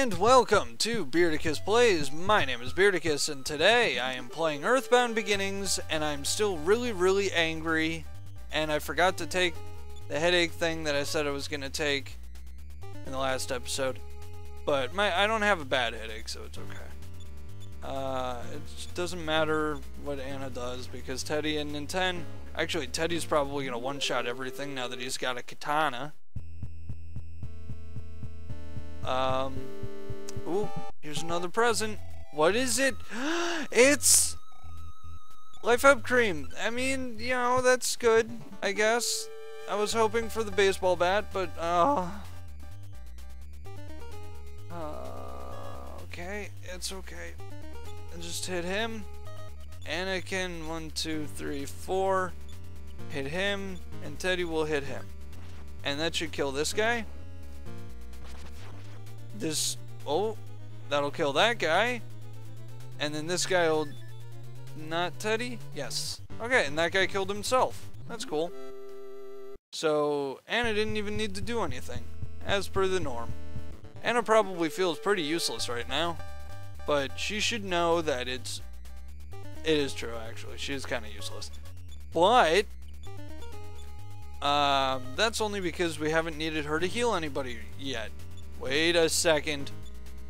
and welcome to Beardicus Plays. My name is Beardicus, and today I am playing Earthbound Beginnings, and I'm still really, really angry, and I forgot to take the headache thing that I said I was going to take in the last episode. But my I don't have a bad headache, so it's okay. Uh, it doesn't matter what Anna does, because Teddy and Ninten... Actually, Teddy's probably going to one-shot everything now that he's got a katana. Um, ooh, here's another present. What is it? it's Life Up Cream. I mean, you know, that's good, I guess. I was hoping for the baseball bat, but, uh... uh okay, it's okay. I just hit him. Anakin, one, two, three, four. Hit him, and Teddy will hit him. And that should kill this guy. This, oh, that'll kill that guy. And then this guy will, not Teddy? Yes. Okay, and that guy killed himself. That's cool. So, Anna didn't even need to do anything, as per the norm. Anna probably feels pretty useless right now, but she should know that it's, it is true actually, she is kind of useless. But, uh, that's only because we haven't needed her to heal anybody yet. Wait a second.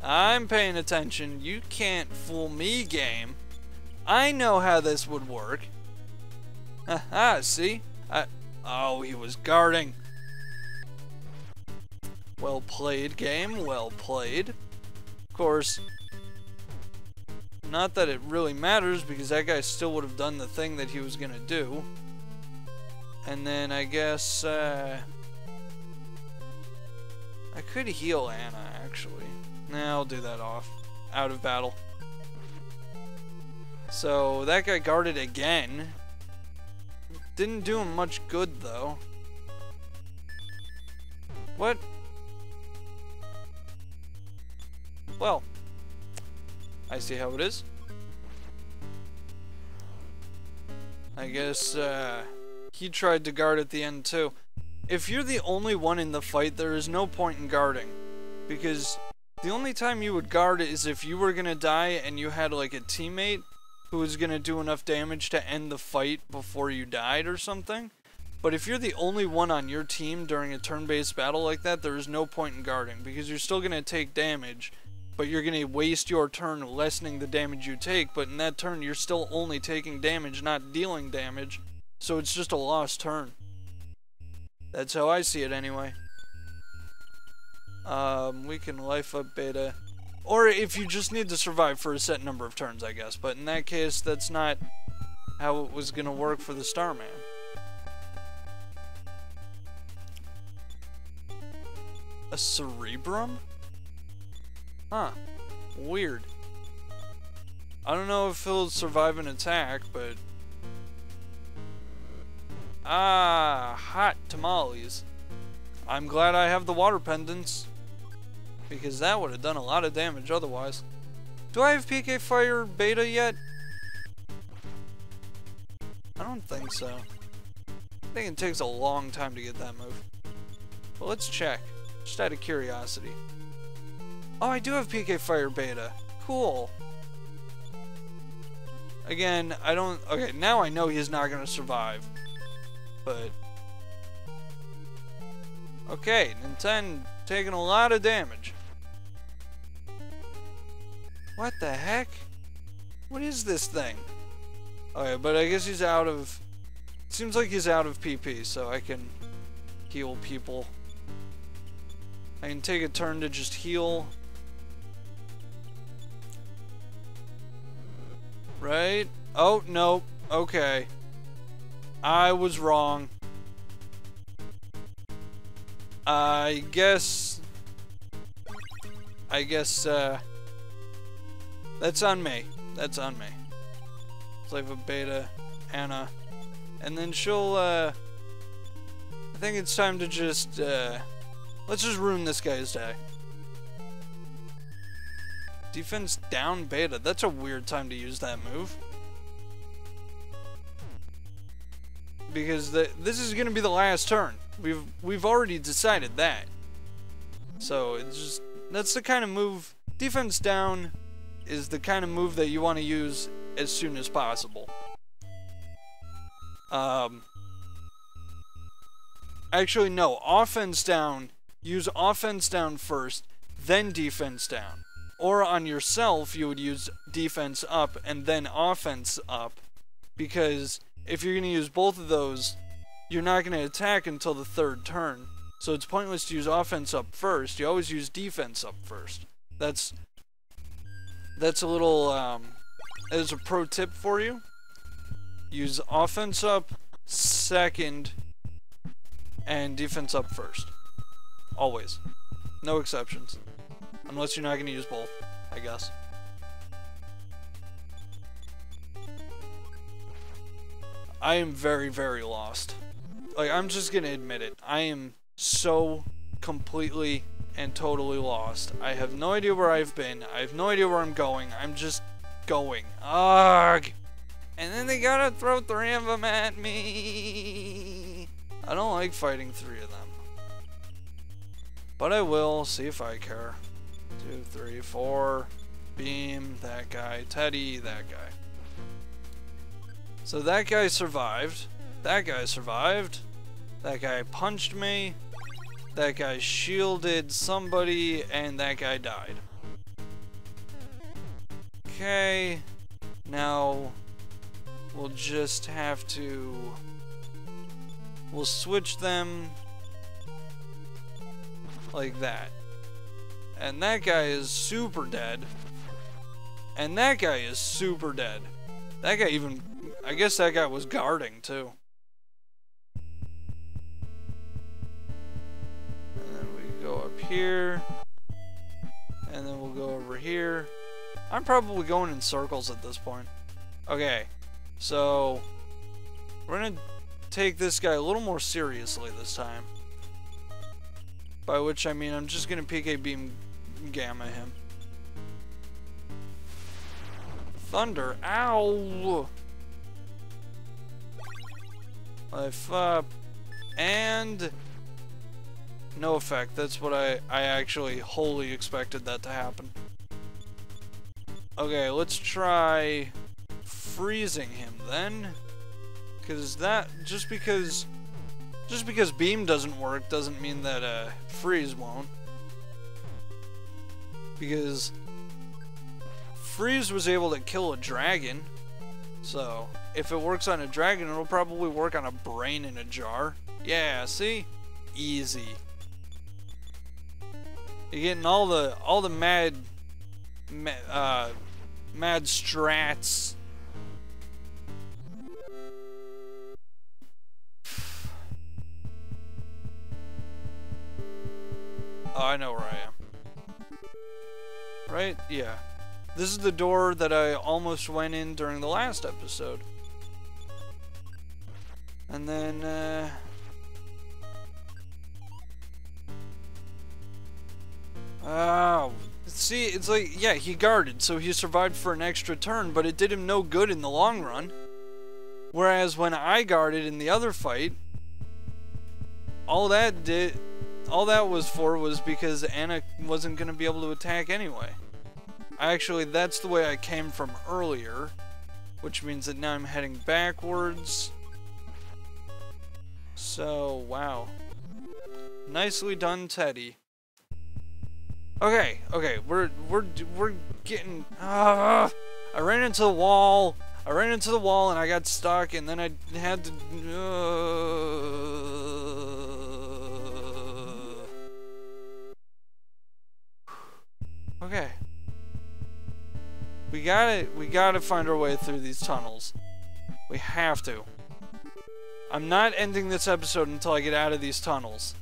I'm paying attention. You can't fool me, game. I know how this would work. Haha, see? I, oh, he was guarding. Well played, game. Well played. Of course, not that it really matters because that guy still would have done the thing that he was going to do. And then I guess... Uh, I could heal Anna, actually. Nah, I'll do that off. Out of battle. So, that guy guarded again. Didn't do him much good, though. What? Well, I see how it is. I guess, uh, he tried to guard at the end, too if you're the only one in the fight, there is no point in guarding. Because the only time you would guard is if you were gonna die and you had like a teammate who was gonna do enough damage to end the fight before you died or something. But if you're the only one on your team during a turn-based battle like that, there is no point in guarding because you're still gonna take damage, but you're gonna waste your turn lessening the damage you take, but in that turn you're still only taking damage, not dealing damage, so it's just a lost turn. That's how I see it anyway. Um, we can life up beta. Or if you just need to survive for a set number of turns, I guess. But in that case, that's not how it was going to work for the Starman. A Cerebrum? Huh. Weird. I don't know if he'll survive an attack, but Ah, hot tamales. I'm glad I have the water pendants. Because that would have done a lot of damage otherwise. Do I have PK Fire Beta yet? I don't think so. I think it takes a long time to get that move. But let's check. Just out of curiosity. Oh, I do have PK Fire Beta. Cool. Again, I don't... Okay, now I know he's not going to survive but... Okay, Nintendo taking a lot of damage. What the heck? What is this thing? Okay, but I guess he's out of... Seems like he's out of PP, so I can heal people. I can take a turn to just heal. Right? Oh, nope. Okay. I was wrong. I guess... I guess, uh... That's on me. That's on me. Slave of Beta, Anna. And then she'll, uh... I think it's time to just, uh... Let's just ruin this guy's day. Defense down Beta. That's a weird time to use that move. because the, this is going to be the last turn. We've we've already decided that. So it's just that's the kind of move. Defense down is the kind of move that you want to use as soon as possible. Um, actually, no. Offense down. Use offense down first, then defense down. Or on yourself, you would use defense up and then offense up. Because if you're going to use both of those, you're not going to attack until the third turn. So it's pointless to use offense up first. You always use defense up first. That's that's a little um, as a pro tip for you. Use offense up second and defense up first. Always. No exceptions. Unless you're not going to use both, I guess. I am very, very lost. Like, I'm just going to admit it. I am so completely and totally lost. I have no idea where I've been. I have no idea where I'm going. I'm just going. Ugh! And then they gotta throw three of them at me. I don't like fighting three of them. But I will, see if I care. Two, three, four. Beam, that guy. Teddy, that guy. So that guy survived. That guy survived. That guy punched me. That guy shielded somebody, and that guy died. Okay. Now, we'll just have to... We'll switch them like that. And that guy is super dead. And that guy is super dead. That guy even... I guess that guy was guarding, too. Here. And then we'll go over here. I'm probably going in circles at this point. Okay, so we're going to take this guy a little more seriously this time. By which I mean I'm just going to PK Beam Gamma him. Thunder, ow! Life up, and no effect. That's what I, I actually wholly expected that to happen. Okay, let's try freezing him then. Because that, just because, just because beam doesn't work doesn't mean that uh, freeze won't. Because freeze was able to kill a dragon. So, if it works on a dragon, it'll probably work on a brain in a jar. Yeah, see? Easy. You're getting all the all the mad, mad uh, mad strats. Oh, I know where I am. Right? Yeah. This is the door that I almost went in during the last episode. And then, uh... Oh, see, it's like, yeah, he guarded, so he survived for an extra turn, but it did him no good in the long run. Whereas when I guarded in the other fight, all that did, all that was for was because Anna wasn't going to be able to attack anyway. Actually, that's the way I came from earlier, which means that now I'm heading backwards. So, wow. Nicely done, Teddy. Okay, okay, we're we're we're getting. Uh, I ran into the wall. I ran into the wall and I got stuck, and then I had to. Uh, okay. We gotta we gotta find our way through these tunnels. We have to. I'm not ending this episode until I get out of these tunnels.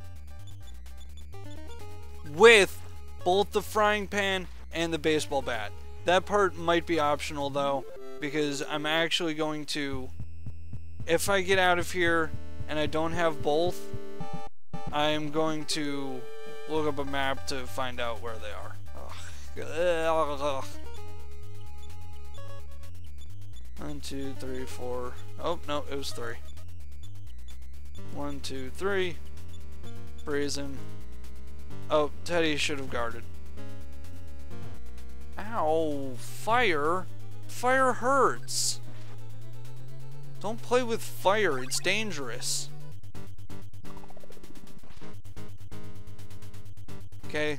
With both the frying pan and the baseball bat. That part might be optional though, because I'm actually going to, if I get out of here and I don't have both, I am going to look up a map to find out where they are. Ugh. One, two, three, four. Oh, no, it was three. One, two, three. Brazen. Oh, Teddy should have guarded. Ow, fire. Fire hurts. Don't play with fire, it's dangerous. Okay.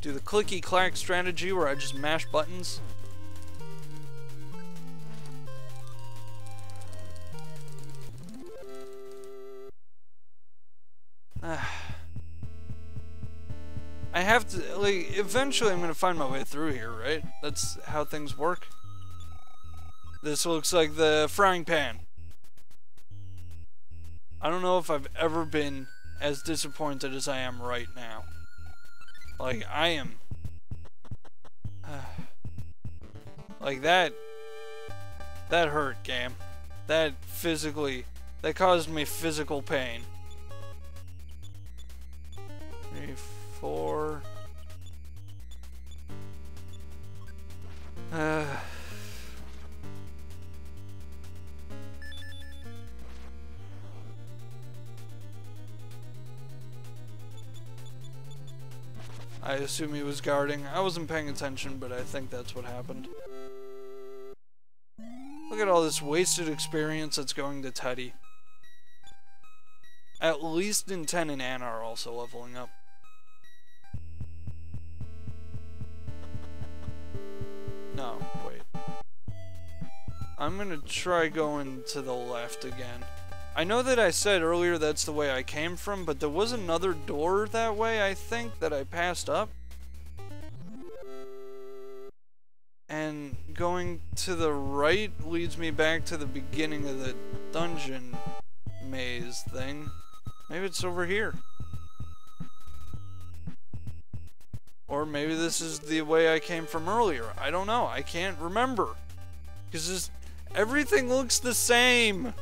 Do the clicky clack strategy where I just mash buttons. Have to, like, eventually I'm gonna find my way through here, right? That's how things work. This looks like the frying pan. I don't know if I've ever been as disappointed as I am right now. Like, I am... like, that... That hurt, game. That physically... That caused me physical pain. Four... Uh... I assume he was guarding. I wasn't paying attention, but I think that's what happened. Look at all this wasted experience that's going to Teddy. At least Ninten and Anna are also leveling up. No, wait. I'm gonna try going to the left again. I know that I said earlier that's the way I came from, but there was another door that way, I think, that I passed up. And going to the right leads me back to the beginning of the dungeon maze thing. Maybe it's over here. Or maybe this is the way I came from earlier. I don't know. I can't remember. Because everything looks the same.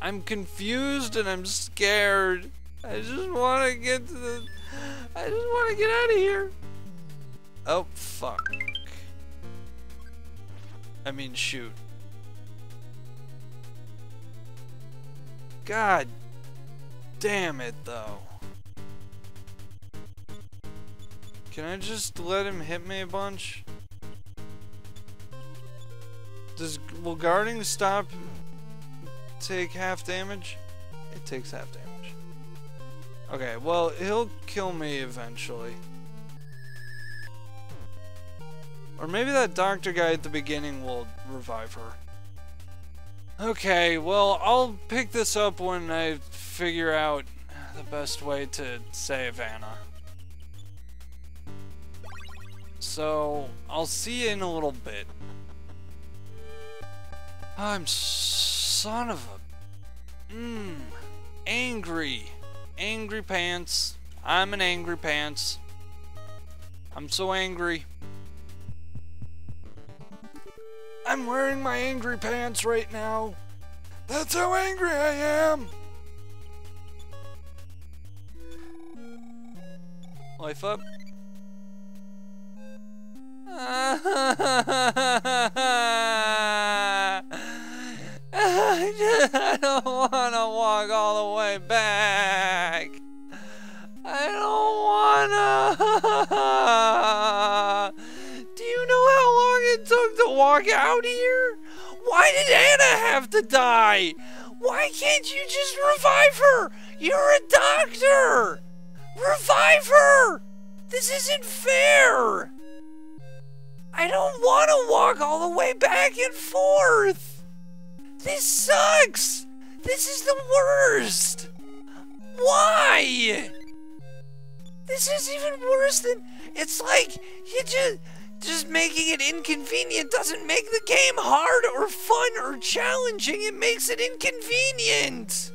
I'm confused and I'm scared. I just want to get to the... I just want to get out of here. Oh, fuck. I mean, shoot. God damn it, though. Can I just let him hit me a bunch? Does will guarding stop take half damage? It takes half damage. Okay, well, he'll kill me eventually. Or maybe that doctor guy at the beginning will revive her. Okay, well, I'll pick this up when I figure out the best way to save Anna. So, I'll see you in a little bit. I'm son of a... Mmm. Angry. Angry pants. I'm an angry pants. I'm so angry. I'm wearing my angry pants right now. That's how angry I am. Life up. I don't want to walk all the way back. I don't wanna. Do you know how long it took to walk out here? Why did Anna have to die? Why can't you just revive her? You're a doctor. Revive her. This isn't fair. I don't want to walk all the way back and forth. This sucks! This is the worst! Why? This is even worse than. It's like you just. Just making it inconvenient doesn't make the game hard or fun or challenging, it makes it inconvenient!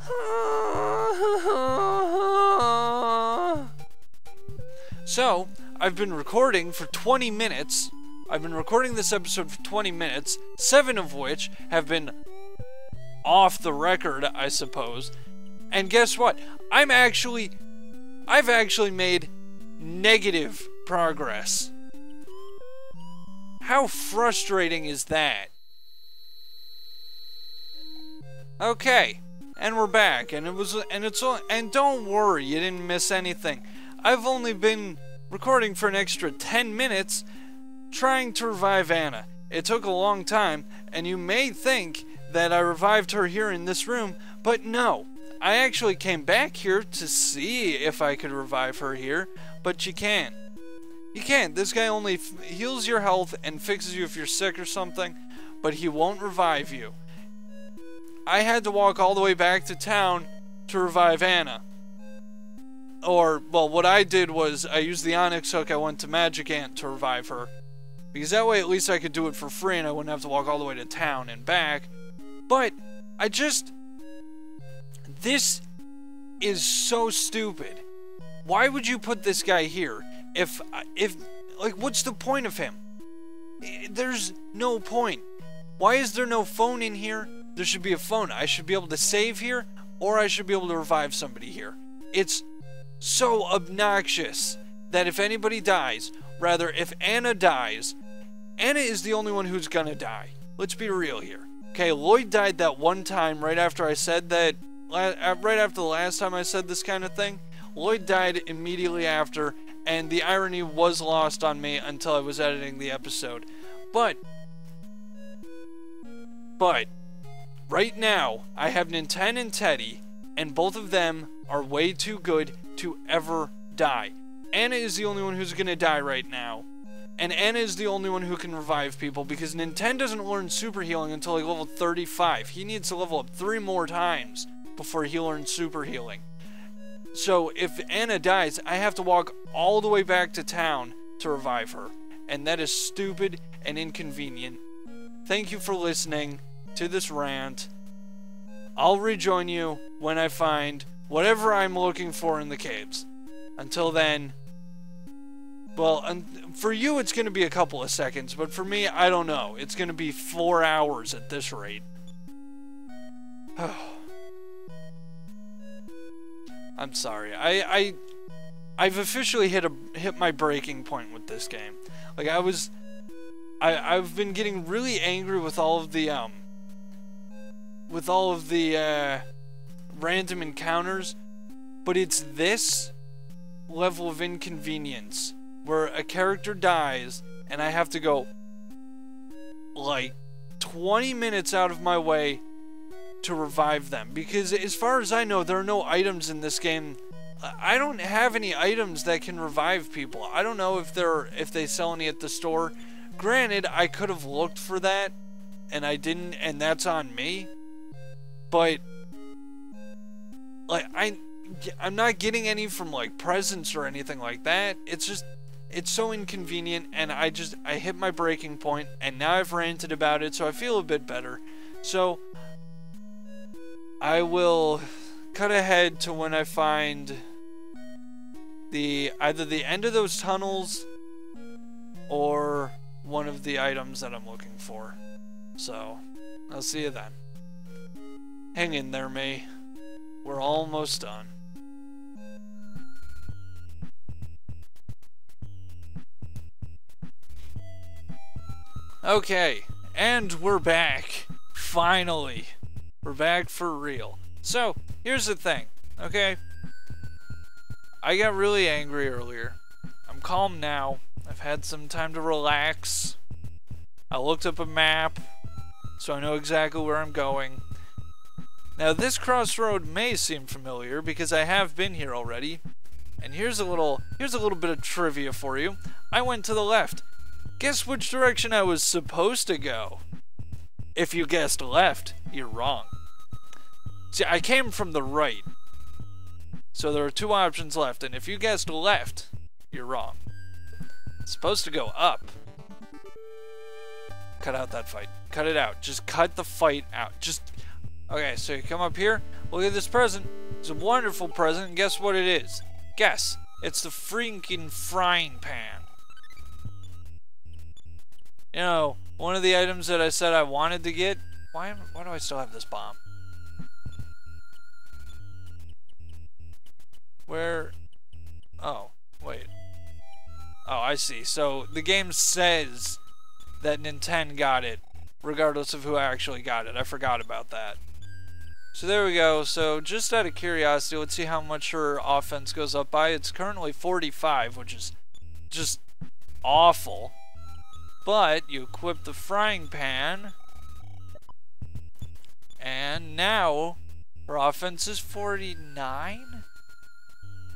so, I've been recording for 20 minutes I've been recording this episode for 20 minutes, seven of which have been off the record, I suppose. And guess what? I'm actually. I've actually made negative progress. How frustrating is that? Okay, and we're back, and it was, and it's, all and don't worry, you didn't miss anything. I've only been recording for an extra 10 minutes trying to revive Anna. It took a long time, and you may think that I revived her here in this room, but no. I actually came back here to see if I could revive her here, but you can't. You can't. This guy only heals your health and fixes you if you're sick or something, but he won't revive you. I had to walk all the way back to town to revive Anna. Or, well, what I did was I used the Onyx hook, I went to Magicant to revive her. Because that way at least I could do it for free and I wouldn't have to walk all the way to town and back. But, I just... This is so stupid. Why would you put this guy here? If, if, like, what's the point of him? There's no point. Why is there no phone in here? There should be a phone. I should be able to save here, or I should be able to revive somebody here. It's so obnoxious that if anybody dies, rather, if Anna dies, Anna is the only one who's gonna die. Let's be real here. Okay, Lloyd died that one time right after I said that, uh, right after the last time I said this kind of thing. Lloyd died immediately after, and the irony was lost on me until I was editing the episode. But, but, right now, I have Ninten and Teddy, and both of them are way too good to ever die. Anna is the only one who's gonna die right now. And Anna is the only one who can revive people because Ninten doesn't learn super healing until like level 35. He needs to level up three more times before he learns super healing. So if Anna dies, I have to walk all the way back to town to revive her. And that is stupid and inconvenient. Thank you for listening to this rant. I'll rejoin you when I find whatever I'm looking for in the caves. Until then, well, for you it's going to be a couple of seconds, but for me, I don't know. It's going to be four hours at this rate. I'm sorry. I, I, I've officially hit a hit my breaking point with this game. Like I was, I I've been getting really angry with all of the um, with all of the uh, random encounters, but it's this level of inconvenience where a character dies and I have to go like 20 minutes out of my way to revive them because as far as I know there are no items in this game I don't have any items that can revive people. I don't know if they're if they sell any at the store. Granted, I could have looked for that and I didn't and that's on me. But like I I'm not getting any from like presents or anything like that. It's just it's so inconvenient and I just I hit my breaking point and now I've ranted about it so I feel a bit better. So I will cut ahead to when I find the either the end of those tunnels or one of the items that I'm looking for. So, I'll see you then. Hang in there, May. We're almost done. Okay, and we're back. Finally. We're back for real. So, here's the thing, okay? I got really angry earlier. I'm calm now. I've had some time to relax. I looked up a map, so I know exactly where I'm going. Now this crossroad may seem familiar because I have been here already. And here's a little here's a little bit of trivia for you. I went to the left. Guess which direction I was supposed to go? If you guessed left, you're wrong. See, I came from the right. So there are two options left, and if you guessed left, you're wrong. It's supposed to go up. Cut out that fight. Cut it out. Just cut the fight out. Just Okay, so you come up here, look at this present. It's a wonderful present, and guess what it is? Guess. It's the freaking frying pan. You know, one of the items that I said I wanted to get. Why, am, why do I still have this bomb? Where? Oh, wait. Oh, I see. So the game says that Ninten got it, regardless of who actually got it. I forgot about that. So there we go. So just out of curiosity, let's see how much her offense goes up by. It's currently 45, which is just awful. But you equip the frying pan. And now her offense is 49?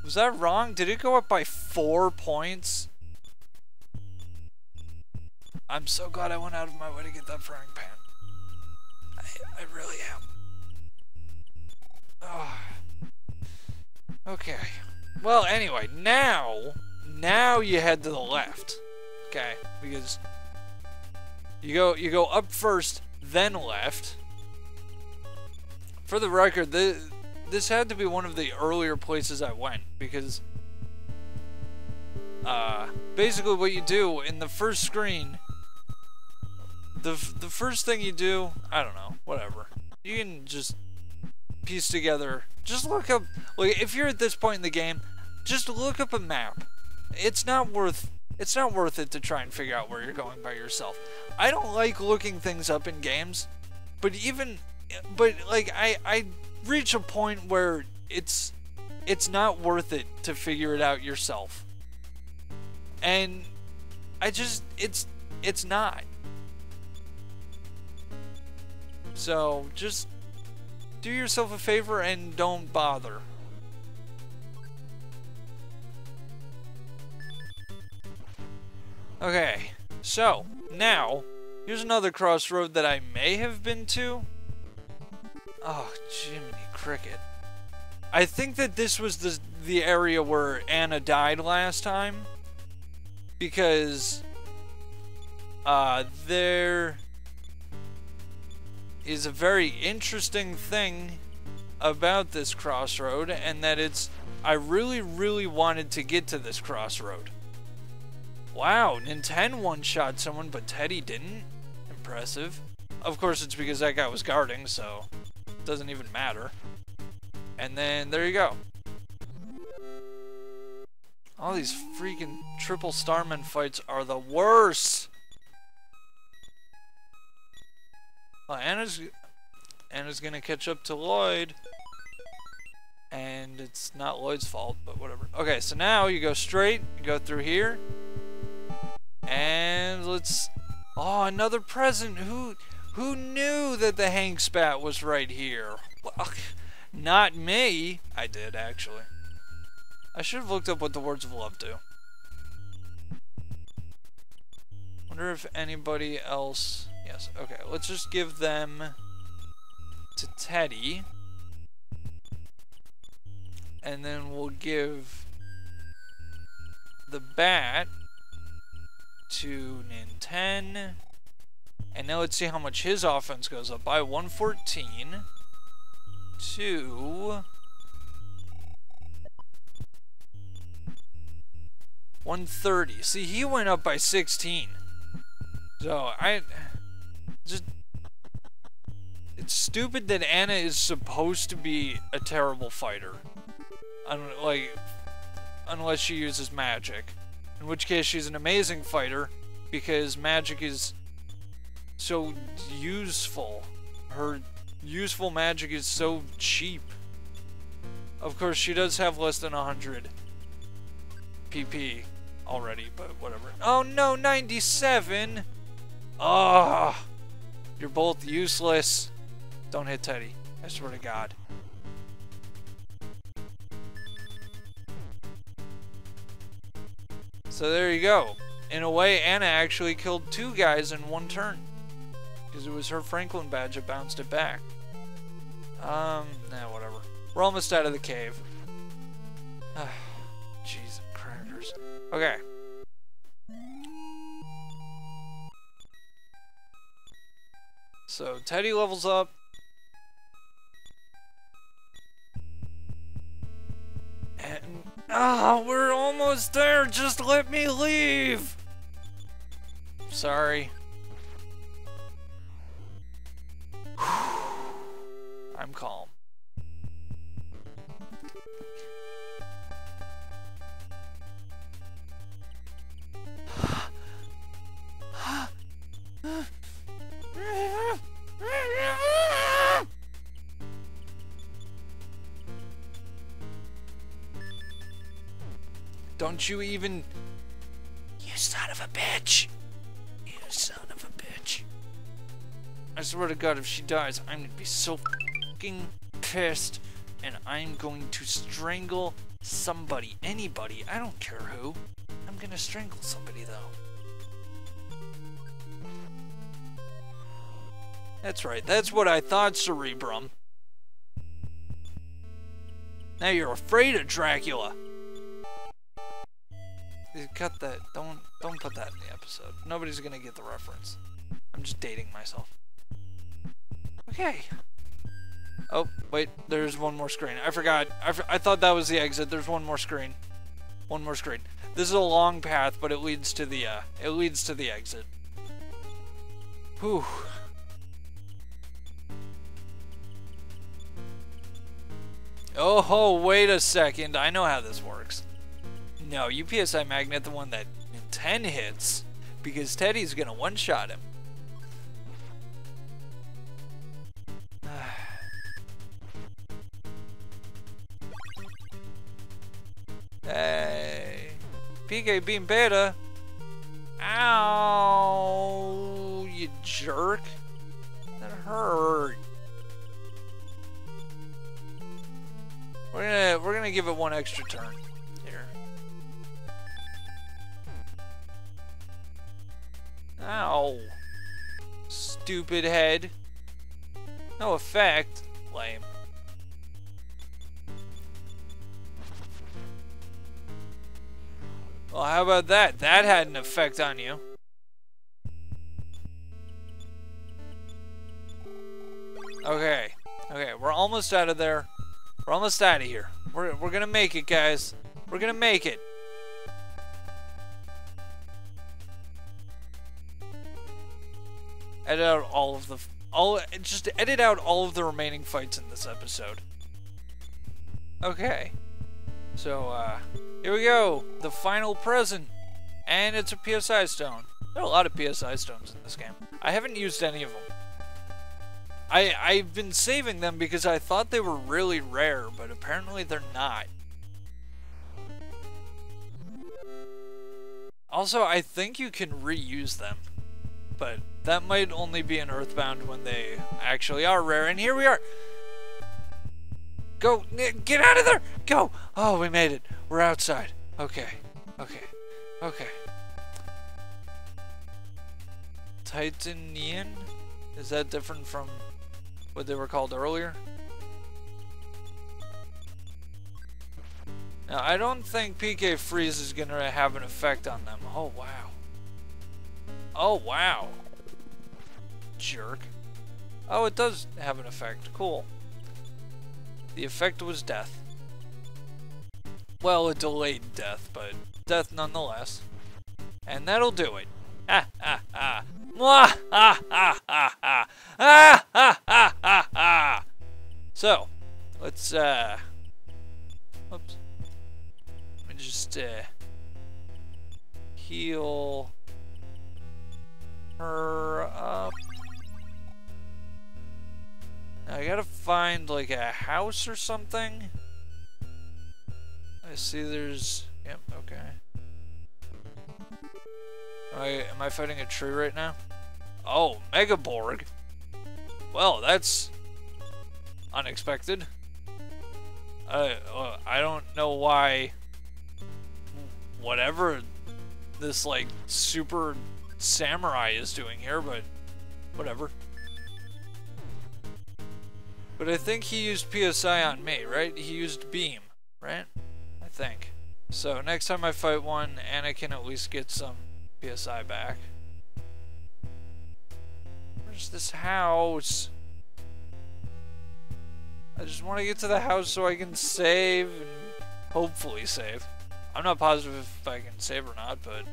Was that wrong? Did it go up by four points? I'm so glad I went out of my way to get that frying pan. I, I really am. Oh. Okay. Well, anyway, now, now you head to the left. Okay, because you go you go up first, then left. For the record, the, this had to be one of the earlier places I went because uh, basically what you do in the first screen, the the first thing you do, I don't know, whatever. You can just piece together. Just look up. Like if you're at this point in the game, just look up a map. It's not worth. It's not worth it to try and figure out where you're going by yourself. I don't like looking things up in games, but even, but like I I reach a point where it's it's not worth it to figure it out yourself. And I just it's it's not. So just do yourself a favor and don't bother. Okay, so now here's another crossroad that I may have been to. Oh, Jiminy Cricket. I think that this was the, the area where Anna died last time. Because uh, there is a very interesting thing about this crossroad, and that it's. I really, really wanted to get to this crossroad. Wow, Ninten one shot someone, but Teddy didn't? Impressive. Of course, it's because that guy was guarding, so it doesn't even matter. And then there you go. All these freaking triple Starman fights are the worst. Well, Anna's Anna's gonna catch up to Lloyd. And it's not Lloyd's fault, but whatever. Okay, so now you go straight, you go through here. And let's Oh, another present. Who who knew that the hang spat was right here? Well, not me. I did actually. I should have looked up what the words of love do. Wonder if anybody else Yes, okay. Let's just give them to Teddy. And then we'll give the bat to Ninten. And now let's see how much his offense goes up by 114 to 130. See, he went up by 16. So, I just it's stupid that Anna is supposed to be a terrible fighter. Un like unless she uses magic. In which case she's an amazing fighter because magic is so useful. Her useful magic is so cheap. Of course, she does have less than 100 PP already, but whatever. Oh no, 97! Ah! You're both useless. Don't hit Teddy. I swear to God. So there you go. In a way, Anna actually killed two guys in one turn. Because it was her Franklin badge that bounced it back. Um, nah, whatever. We're almost out of the cave. Jeez, crackers. Okay. So Teddy levels up. And ah, we're almost there. Just let me leave. Sorry. You even... You son of a bitch! You son of a bitch. I swear to God, if she dies, I'm gonna be so fucking pissed. And I'm going to strangle somebody. Anybody. I don't care who. I'm gonna strangle somebody, though. That's right. That's what I thought, Cerebrum. Now you're afraid of Dracula. Cut that. Don't don't put that in the episode. Nobody's gonna get the reference. I'm just dating myself. Okay. Oh, wait. There's one more screen. I forgot. I, I thought that was the exit. There's one more screen. One more screen. This is a long path, but it leads to the, uh, it leads to the exit. Whew. Oh, wait a second. I know how this works. No, UPSI Magnet, the one that 10 hits, because Teddy's gonna one-shot him. hey. PK Beam Beta. Ow, you jerk. That hurt. We're gonna we're gonna give it one extra turn. Ow. Stupid head. No effect. Lame. Well, how about that? That had an effect on you. Okay. Okay, we're almost out of there. We're almost out of here. We're, we're gonna make it, guys. We're gonna make it. Edit out all of the all just edit out all of the remaining fights in this episode. Okay. So uh here we go. The final present. And it's a PSI stone. There are a lot of PSI stones in this game. I haven't used any of them. I I've been saving them because I thought they were really rare, but apparently they're not. Also, I think you can reuse them. But that might only be in Earthbound when they actually are rare. And here we are. Go, get out of there. Go. Oh, we made it. We're outside. Okay. Okay. Okay. Titanian? Is that different from what they were called earlier? Now, I don't think PK Freeze is going to have an effect on them. Oh, wow. Oh, wow. Jerk. Oh, it does have an effect. Cool. The effect was death. Well, a delayed death, but death nonetheless. And that'll do it. Ha ha ha. Mwah! Ha ha ha ha. Ha ha ha ha ha. So, let's, uh... Oops. Let me just, uh... Heal her up. Now I gotta find like a house or something. I see there's... Yep, okay. Am I, am I fighting a tree right now? Oh, Megaborg. Well, that's unexpected. I, uh, I don't know why whatever this like super Samurai is doing here, but whatever. But I think he used PSI on me, right? He used Beam, right? I think. So next time I fight one, Anna can at least get some PSI back. Where's this house? I just want to get to the house so I can save and hopefully save. I'm not positive if I can save or not, but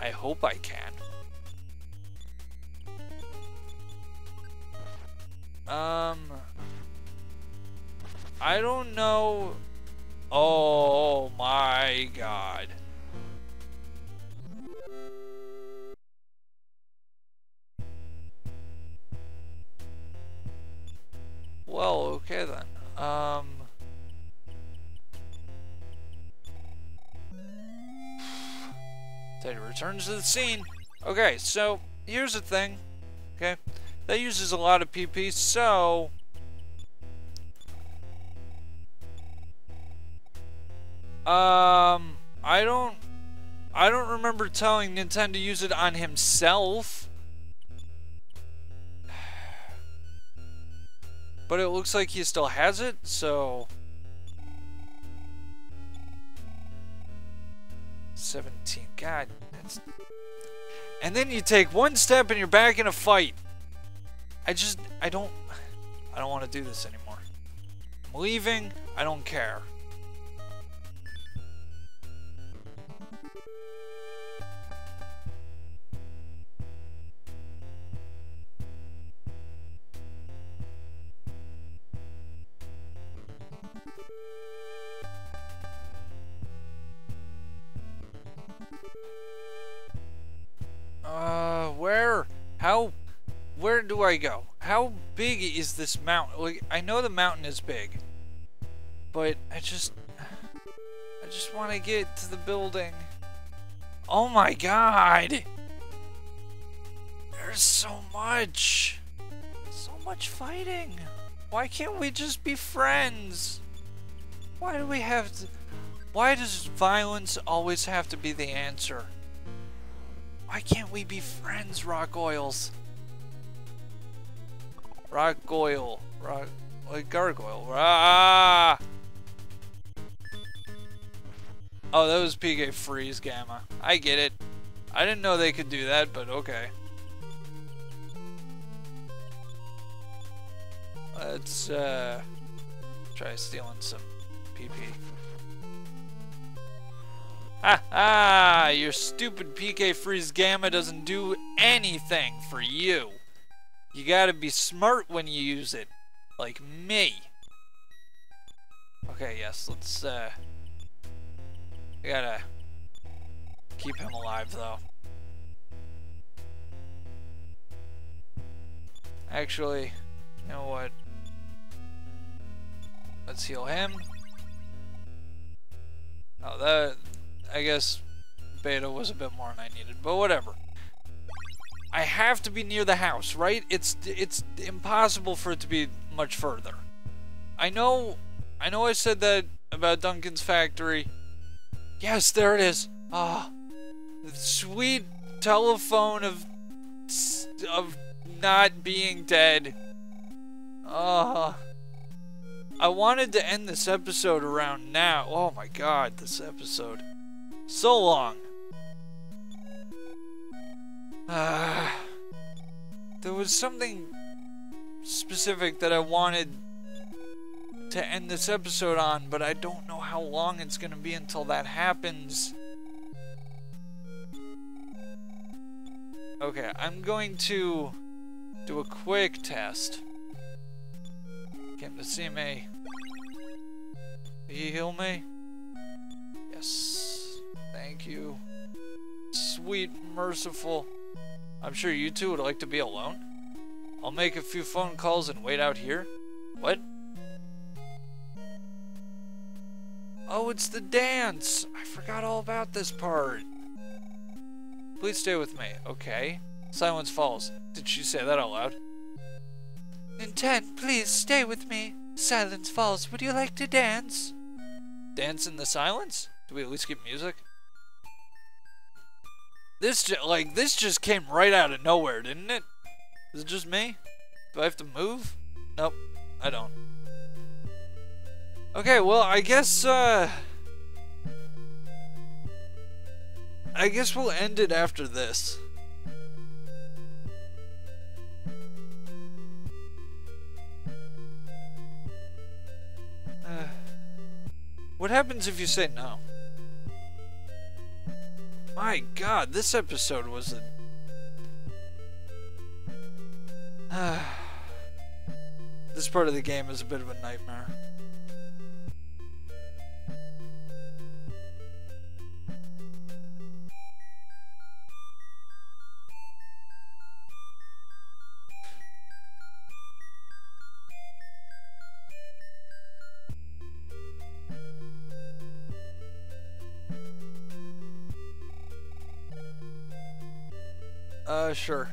I hope I can. Um, I don't know. Oh my god. Well, okay then. Um. Teddy returns to the scene. Okay, so here's the thing. Okay, that uses a lot of PP, so um, I don't, I don't remember telling Ninten to use it on himself. But it looks like he still has it, so... 17. God, that's... And then you take one step and you're back in a fight. I just, I don't, I don't want to do this anymore. I'm leaving. I don't care. I go? How big is this mountain? Like, I know the mountain is big, but I just, I just want to get to the building. Oh my god! There's so much! So much fighting! Why can't we just be friends? Why do we have to... Why does violence always have to be the answer? Why can't we be friends, Rock Oils? Oil. Rock... Like gargoyle. Ah! Oh, that was PK Freeze Gamma. I get it. I didn't know they could do that, but okay. Let's, uh... Try stealing some PP. Ha ha! Your stupid PK Freeze Gamma doesn't do anything for you. You gotta be smart when you use it. Like me. Okay, yes, let's, uh... I gotta keep him alive, though. Actually, you know what? Let's heal him. Oh, that I guess beta was a bit more than I needed, but whatever. I have to be near the house, right? It's it's impossible for it to be much further. I know I know I said that about Duncan's factory. Yes, there it is. Ah, oh, sweet telephone of of not being dead. Ah. Oh. I wanted to end this episode around now. Oh my god, this episode. So long. Uh, there was something specific that I wanted to end this episode on, but I don't know how long it's going to be until that happens. Okay, I'm going to do a quick test. Came to see me. Will you heal me? Yes. Thank you. Sweet, merciful. I'm sure you two would like to be alone. I'll make a few phone calls and wait out here. What? Oh, it's the dance! I forgot all about this part. Please stay with me. Okay. Silence falls. Did she say that out loud? Ninten, please stay with me. Silence falls. Would you like to dance? Dance in the silence? Do we at least get music? This like this just came right out of nowhere, didn't it? Is it just me? Do I have to move? Nope, I don't. Okay, well, I guess uh I guess we'll end it after this. Uh, what happens if you say no? My god, this episode was a... this part of the game is a bit of a nightmare. Uh, sure.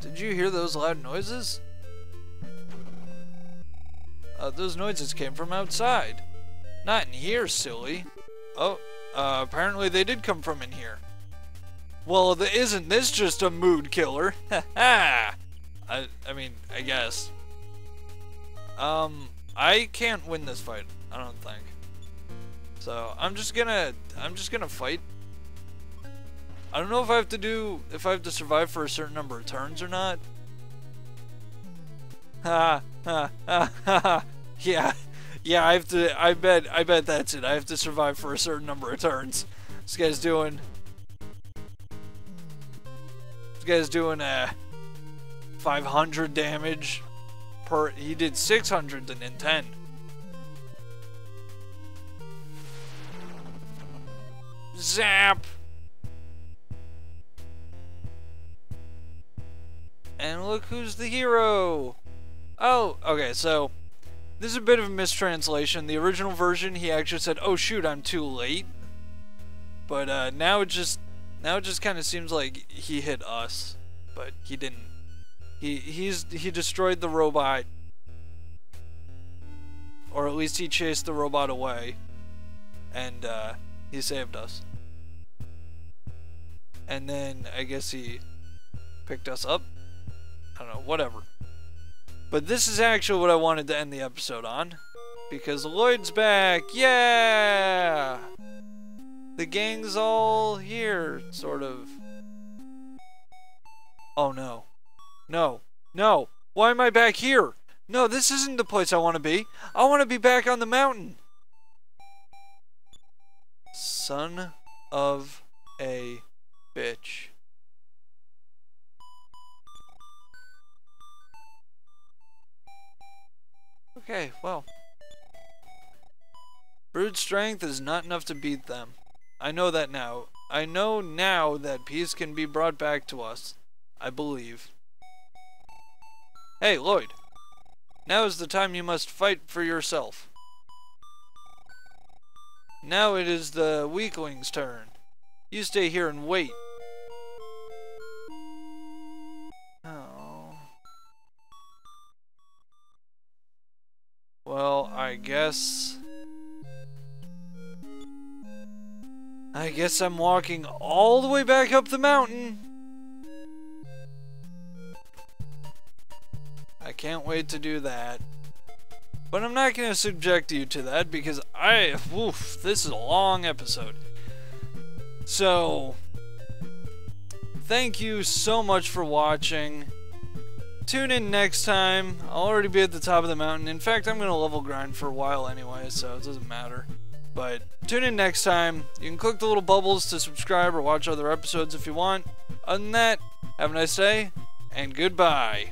Did you hear those loud noises? Uh, those noises came from outside. Not in here, silly. Oh, uh, apparently they did come from in here. Well, isn't this just a mood killer? I, I mean, I guess. Um, I can't win this fight. I don't think. So I'm just gonna, I'm just gonna fight. I don't know if I have to do, if I have to survive for a certain number of turns or not. Ha ha ha ha! Yeah, yeah. I have to. I bet. I bet that's it. I have to survive for a certain number of turns. This guy's doing this guy's doing a uh, 500 damage per. He did 600 and then 10. Zap! And look who's the hero! Oh, okay, so this is a bit of a mistranslation. The original version, he actually said, oh shoot, I'm too late. But uh, now it just now it just kind of seems like he hit us, but he didn't. He he's he destroyed the robot, or at least he chased the robot away, and uh, he saved us. And then I guess he picked us up. I don't know, whatever. But this is actually what I wanted to end the episode on. Because Lloyd's back! Yeah! The gang's all here, sort of. Oh no. No. No! Why am I back here? No, this isn't the place I want to be. I want to be back on the mountain. Son of a bitch. Okay, well. Brute strength is not enough to beat them. I know that now. I know now that peace can be brought back to us. I believe. Hey, Lloyd. Now is the time you must fight for yourself. Now it is the weakling's turn. You stay here and wait. Oh. Well, I guess... I guess I'm walking all the way back up the mountain. I can't wait to do that. But I'm not going to subject you to that because I, oof, this is a long episode. So, thank you so much for watching. Tune in next time. I'll already be at the top of the mountain. In fact, I'm going to level grind for a while anyway, so it doesn't matter. But tune in next time. You can click the little bubbles to subscribe or watch other episodes if you want. Other than that, have a nice day, and goodbye.